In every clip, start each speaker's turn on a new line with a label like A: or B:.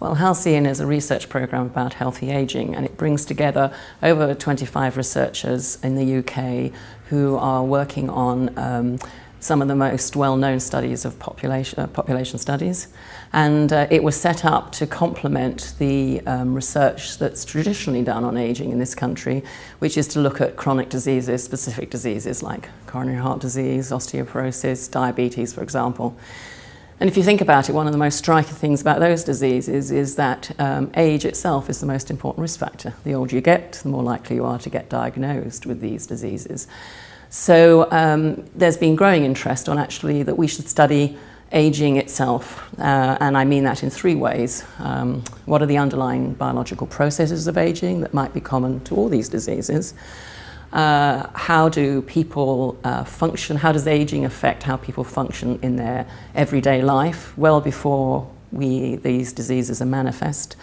A: Well, Halcyon is a research program about healthy aging and it brings together over 25 researchers in the UK who are working on um, some of the most well-known studies of population, uh, population studies. And uh, it was set up to complement the um, research that's traditionally done on aging in this country, which is to look at chronic diseases, specific diseases like coronary heart disease, osteoporosis, diabetes, for example. And if you think about it, one of the most striking things about those diseases is that um, age itself is the most important risk factor. The older you get, the more likely you are to get diagnosed with these diseases. So um, there's been growing interest on actually that we should study aging itself, uh, and I mean that in three ways. Um, what are the underlying biological processes of aging that might be common to all these diseases? Uh, how do people uh, function? How does aging affect how people function in their everyday life well before we, these diseases are manifest?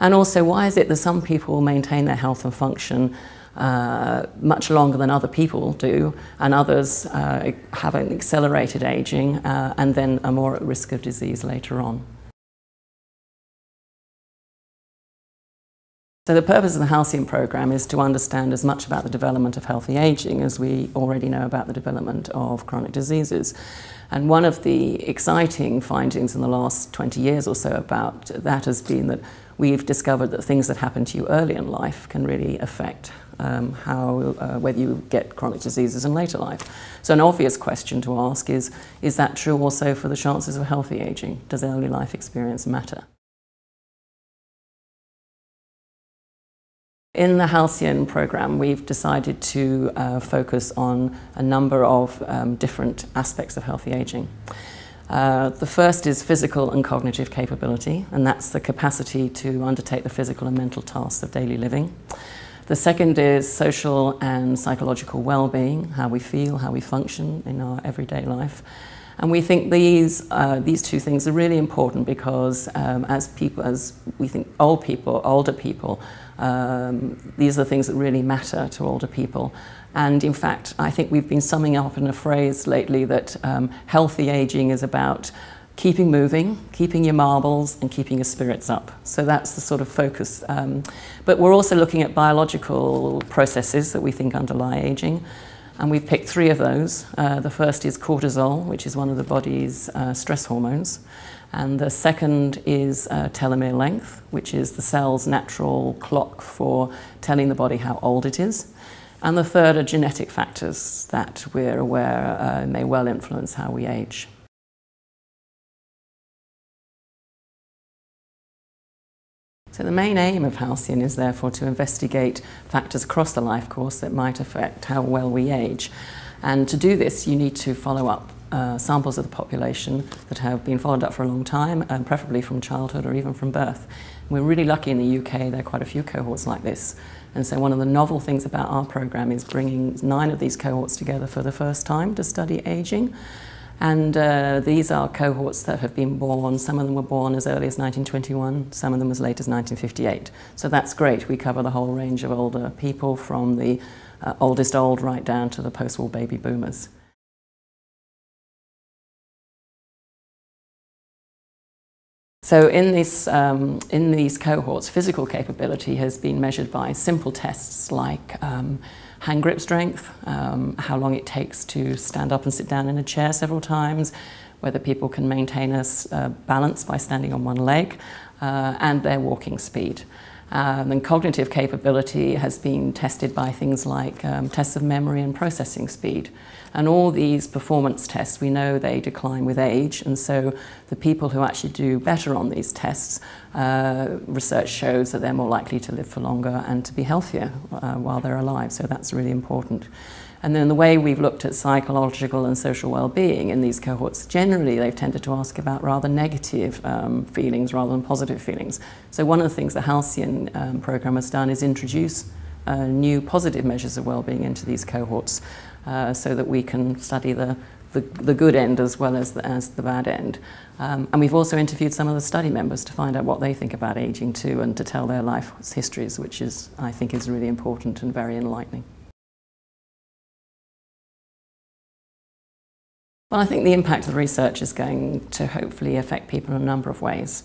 A: And also, why is it that some people maintain their health and function uh, much longer than other people do, and others uh, have an accelerated aging uh, and then are more at risk of disease later on? So the purpose of the Halcyon program is to understand as much about the development of healthy aging as we already know about the development of chronic diseases. And one of the exciting findings in the last 20 years or so about that has been that we've discovered that things that happen to you early in life can really affect um, how, uh, whether you get chronic diseases in later life. So an obvious question to ask is, is that true also for the chances of healthy aging? Does early life experience matter? In the Halcyon program, we've decided to uh, focus on a number of um, different aspects of healthy aging. Uh, the first is physical and cognitive capability, and that's the capacity to undertake the physical and mental tasks of daily living. The second is social and psychological well-being, how we feel, how we function in our everyday life. And we think these, uh, these two things are really important because um, as people, as we think old people, older people, um, these are the things that really matter to older people. And in fact, I think we've been summing up in a phrase lately that um, healthy aging is about keeping moving, keeping your marbles, and keeping your spirits up. So that's the sort of focus. Um, but we're also looking at biological processes that we think underlie aging. And we've picked three of those. Uh, the first is cortisol, which is one of the body's uh, stress hormones. And the second is uh, telomere length, which is the cell's natural clock for telling the body how old it is. And the third are genetic factors that we're aware uh, may well influence how we age. So the main aim of Halcyon is therefore to investigate factors across the life course that might affect how well we age. And to do this, you need to follow up uh, samples of the population that have been followed up for a long time, um, preferably from childhood or even from birth. We're really lucky in the UK, there are quite a few cohorts like this. And so one of the novel things about our program is bringing nine of these cohorts together for the first time to study aging. And uh, these are cohorts that have been born. Some of them were born as early as 1921, some of them as late as 1958. So that's great. We cover the whole range of older people from the uh, oldest old right down to the post-war baby boomers. So in, this, um, in these cohorts, physical capability has been measured by simple tests like um, hand grip strength, um, how long it takes to stand up and sit down in a chair several times, whether people can maintain a uh, balance by standing on one leg, uh, and their walking speed. Um, and cognitive capability has been tested by things like um, tests of memory and processing speed. And all these performance tests, we know they decline with age. And so the people who actually do better on these tests, uh, research shows that they're more likely to live for longer and to be healthier uh, while they're alive. So that's really important. And then the way we've looked at psychological and social well-being in these cohorts, generally they've tended to ask about rather negative um, feelings rather than positive feelings. So one of the things the Halcyon um, program has done is introduce uh, new positive measures of well-being into these cohorts uh, so that we can study the, the, the, good end as well as the, as the bad end. Um, and we've also interviewed some of the study members to find out what they think about aging too and to tell their life histories, which is, I think is really important and very enlightening. Well, I think the impact of the research is going to hopefully affect people in a number of ways.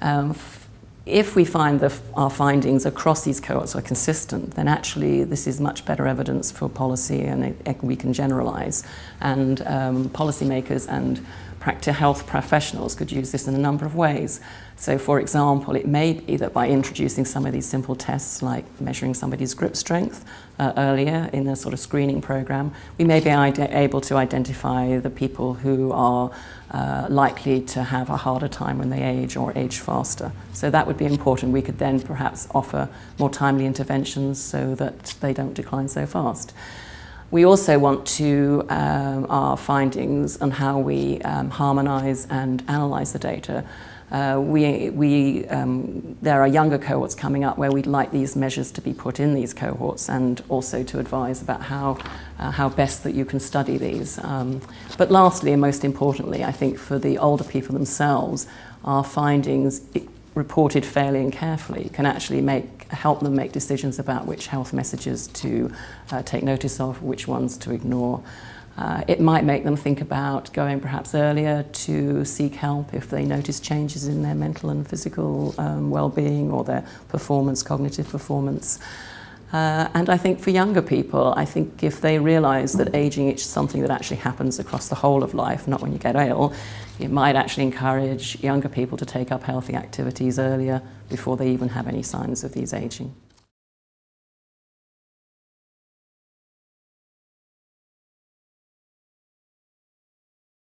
A: Um, if we find the, our findings across these cohorts are consistent, then actually this is much better evidence for policy and it, it, we can generalize. And um, policymakers and practice health professionals could use this in a number of ways. So for example, it may be that by introducing some of these simple tests like measuring somebody's grip strength uh, earlier in a sort of screening program, we may be able to identify the people who are uh, likely to have a harder time when they age or age faster. So that would be important. We could then perhaps offer more timely interventions so that they don't decline so fast. We also want to, um, our findings on how we um, harmonise and analyse the data. Uh, we, we, um, there are younger cohorts coming up where we'd like these measures to be put in these cohorts and also to advise about how, uh, how best that you can study these. Um, but lastly and most importantly, I think for the older people themselves, our findings reported fairly and carefully can actually make help them make decisions about which health messages to uh, take notice of, which ones to ignore. Uh, it might make them think about going perhaps earlier to seek help if they notice changes in their mental and physical um, well-being or their performance, cognitive performance. Uh, and I think for younger people, I think if they realise that ageing is something that actually happens across the whole of life, not when you get ill, it might actually encourage younger people to take up healthy activities earlier before they even have any signs of these ageing.